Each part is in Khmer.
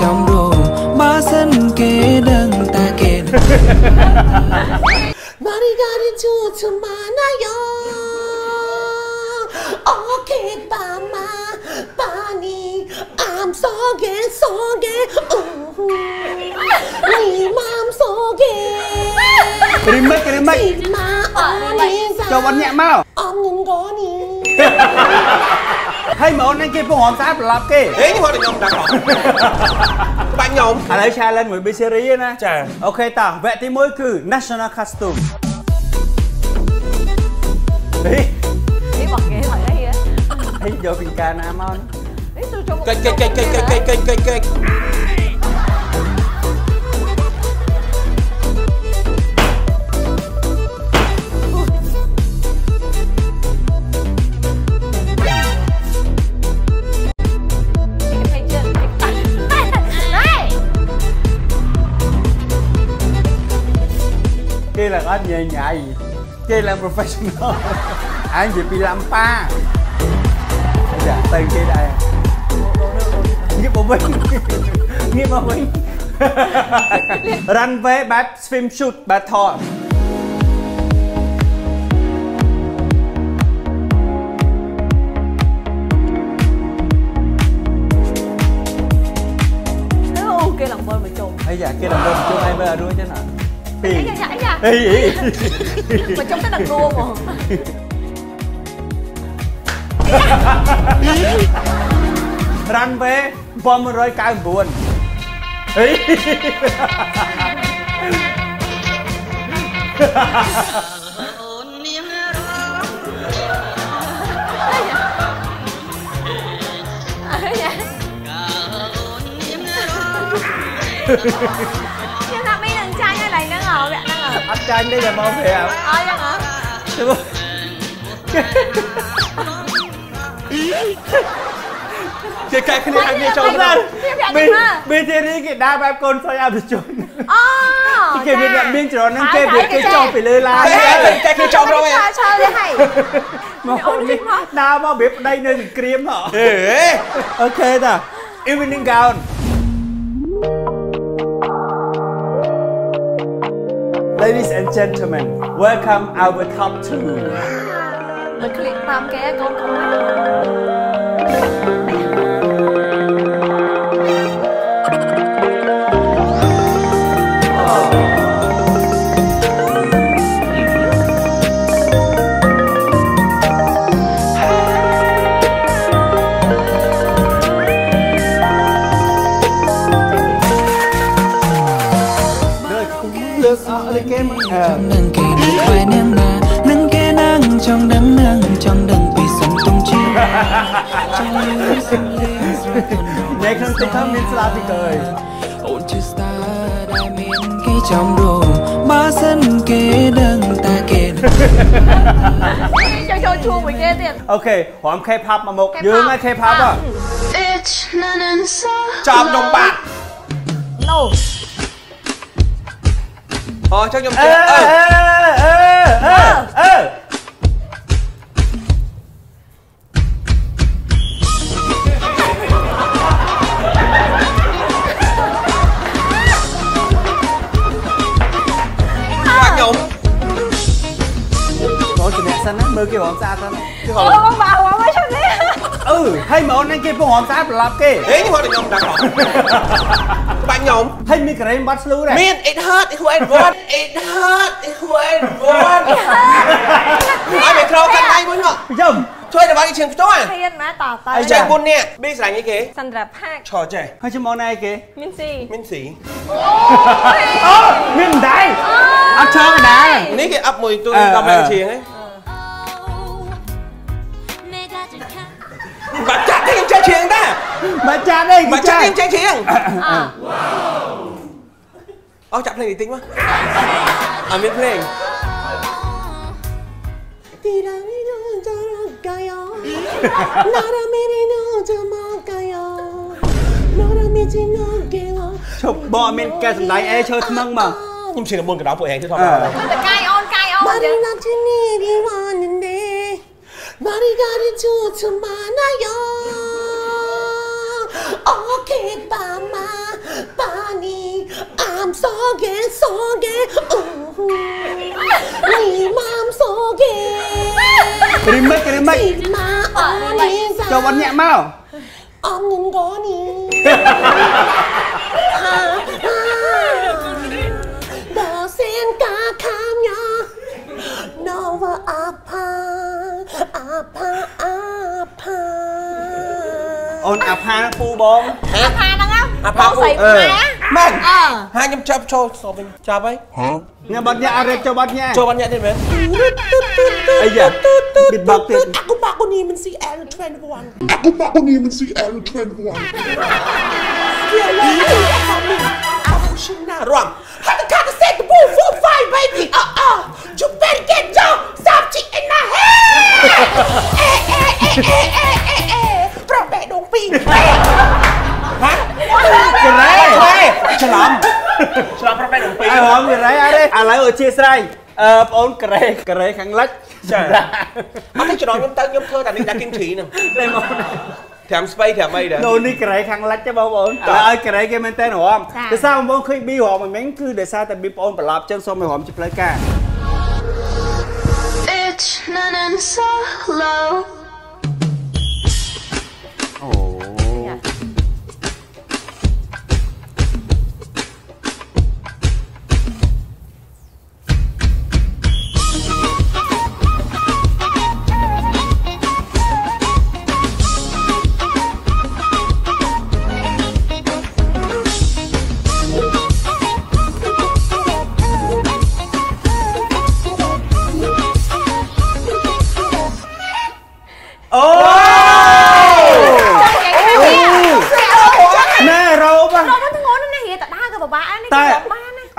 trong đồ Ba sân kê đằng ta kê 머리가리 조금 많아요 어깨밤마 많이 암속에 속에. 네 맘속에 remake cái remake ចូលអត់ញាក់មកអត់ញឹងក៏នេះហើយមើលនឹងគេពងហមសាប្រឡប់គេហេខ្ញុំហត់ខ្ញុំដាក់អត់បាញ់ខ្ញុំឥឡូវ challenge មួយ B series ណាចាអូខេតោះវគ្គទី1គឺ National Costume ហេនេះមកគេមកអីហេយកពីកាណាមកនេះចូលចូលកិច្ចកិច្ចកិច្ចកិច្ចកិច្ចកិច្ចកិច្ច kia là có nhẹ nhạy kia là professional. Anh gì bị làm pa. Giờ tên kia đây nghiệp bộ binh nghiệp bộ binh ranh vé bát phim shoot bà thọ. អីអីមកចុះទៅដឹកដួងហ្មងរ៉ាន់វេ799អីអូននាងរអីយ៉ាកាអូននាងរ ចាញ់ទេតែមកប្រាប់ Ờ, vậy hả? គេកែគ្នាឲ្យគ្នាចូល Mày- ទៅ mày đẹp មី mà មីធីរីគេដើរបែបកូនស្រីអភិជន Ờ គេមានអ្នកមានច្រើនហ្នឹងគេ Phải, វា phải, គេ cái ចុះ xe. ពីលើឡានហេកិច្ចគេចង់រកឯង Chơi, chơi đi hay មកនេះដើរមកប្រៀបប្តីនៅសង្គ្រាមហ៎ហេអូខេតា evening gown Ladies and gentlemen, welcome our top two. được ở đây kem nắng kia nắng trong nắng nắng trong đầm bị sóng tung chi nhạc không thích thắm nên là thì cười. Ổn chứ ta đã miên cái trong đồ ba sân kế đằng ta kề cho cho chua mình nghe tiền. Ok hôm K-pop mà một. Dương ai K-pop à? Chọn đồng bạc. No. Ờ chắc nhầm chuyện Ê ê ê ê ê គេហមស្អាតហ្នឹងគេហមអូមកហមមកឈុតនេះអឺហើយមើលហ្នឹងគេពងហមស្អាតប្រឡប់គេហេខ្ញុំហត់ខ្ញុំដាក់ហម ខ្ញុំ ហើយមានការ៉េមបាត់ស្លូដែរ មាន it hurt it hurt what it hurt it hurt what ឲ្យមេក្រូកាន់ដៃមួយមក យំ ជួយតែបាច់ជាងផ្ទាល់ Thiên má tỏ ហើយ tay ចេះ4នាក់ប៊ីស្រឡាញ់អីគេ Sandra Park ឆោចេះ ហើយចាំមកណែគេ Min Si មានស៊ី អូមានម្ដាយអត់ឆោកដែរ នេះគេអាប់មួយទូន អឺ ដល់ម៉ែ អឺ ជាងហ៎បា មកចាត់ទេមកចាត់ខ្ញុំចេញច្រៀងអូចាប់ភ្លេងនេះតិចមកអត់មានភ្លេងទីរ៉ាមីណូចាកាយោណារ៉ាមីណូចាមកកាយោណារ៉ាមីជីណូគេឡឈប់បោះមានកែសម្ដែងអេឈើថ្មងមកខ្ញុំជិះរមុនកដោពួកឯងទៅធម្មតាតែកាយអូនកាយអូនបានណាជិះនេះវិវ៉ាននេះបារីការីជូជមាណាយោ Okay, Mama, Bunny, I'm sorry, sorry. Ni mom sorry. Remix, remix. Ni ma oni. Cho bắn nhẹ mau. Ông nhìn có đi. Đó xin cả khám nhá. Nova apa apa. អូនអាផាពូបងអាផាហ្នឹងអាផាបងស្រីអឺខ្មែរមែនអឺហាខ្ញុំចាប់ចូលសវិញចាប់ហើយញ៉ាំបាត់ញាក់អរិយចូលបាត់ញាក់ចូលបានញាក់ទៀតមែនអីយ៉ាប៊ីតបកទៀត Aku baku ni men si L trend one. Aku pak ni men si L trend one. Dia lah kami. Aku shina រំ Had the kind of set the bull four five baby. Uh uh. You better get down. Stop chick in my head. ហ៎ក្រែច្រឡំច្រឡំប្របែកនឹងពីអើហមក្រែអរិយឥឡូវអធិស្ឋានអឺបងអូនក្រែក្រែខាងលិចចាអត់ទេច្រឡំខ្ញុំទៅខ្ញុំធ្វើតែនេះដាក់គីមជ្រីហ្នឹងតែមកត្រាំស្បៃត្រាំអីដែរដូននេះក្រែខាងលិចទេបងប្អូនឥឡូវឲ្យក្រែគេមែនតើរំតែសារបងប្អូនឃើញប៊ីរំមិនមែនគឺដោយសារតែប៊ីប្អូនប្រឡប់ចឹងសូមឲ្យរំជាផ្លូវការ It's none and so low.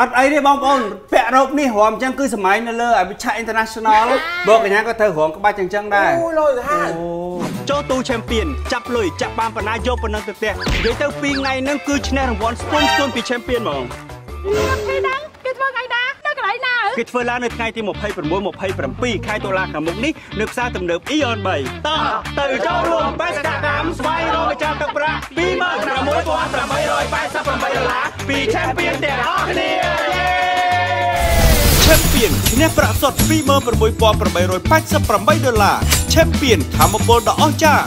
អត់អីទេបងប្អូនពាក់រ៉ូបនេះរំចឹងគឺសម័យនៅលើអភិឆា international បងកញ្ញាក៏ត្រូវរំក្បាច់ចឹងចឹងដែរអូយលយទៅហាចូលទូ champion ចាប់លុយចាប់បានប៉ុណ្ណាយកប៉ុណ្ណឹងទៅផ្ទះនិយាយទៅ2ថ្ងៃហ្នឹងគឺឈ្នះរង្វាន់ស្ពងស្ទួនពី champion ហ្មងគេដឹងគេធ្វើថ្ងៃណានៅកន្លែងណាគេធ្វើឡើងនៅថ្ងៃទី26 27ខែតុលាខាងមុខនេះនៅផ្សារទំនើប Eon 3តោះទៅចូលរួមបេសកកម្មស្វែងរកម្ចាស់ទឹកប្រាក់26888ដុល្លារ ពី champion ទាំងអស់គ្នា Champion ឈ្នះប្រាក់សុទ្ធ26888ដុល្លារ Champion ធម្មពលដ៏អស្ចារ្យ